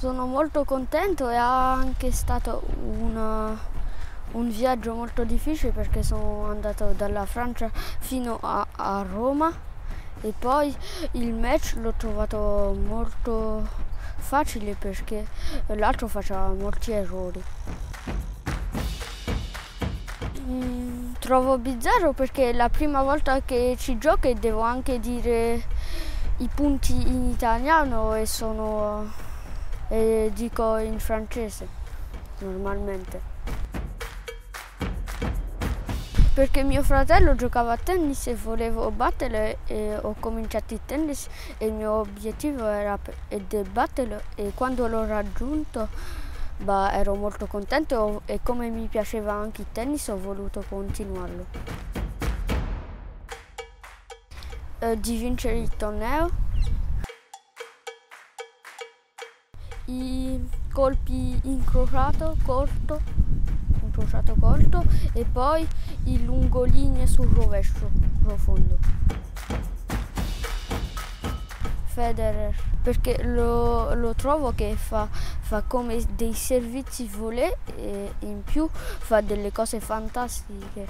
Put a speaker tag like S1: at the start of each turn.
S1: Sono molto contento e è anche stato una, un viaggio molto difficile perché sono andato dalla Francia fino a, a Roma e poi il match l'ho trovato molto facile perché l'altro faceva molti errori. Mm, trovo bizzarro perché è la prima volta che ci gioco e devo anche dire i punti in italiano e sono e dico in francese normalmente. Perché mio fratello giocava a tennis e volevo batterlo e ho cominciato il tennis e il mio obiettivo era di batterlo e quando l'ho raggiunto bah, ero molto contento e come mi piaceva anche il tennis ho voluto continuarlo. Eh, di vincere il torneo i colpi incrociato corto incrociato corto e poi i lungolinee sul rovescio profondo. Federer perché lo, lo trovo che fa, fa, come dei servizi volé e in più fa delle cose fantastiche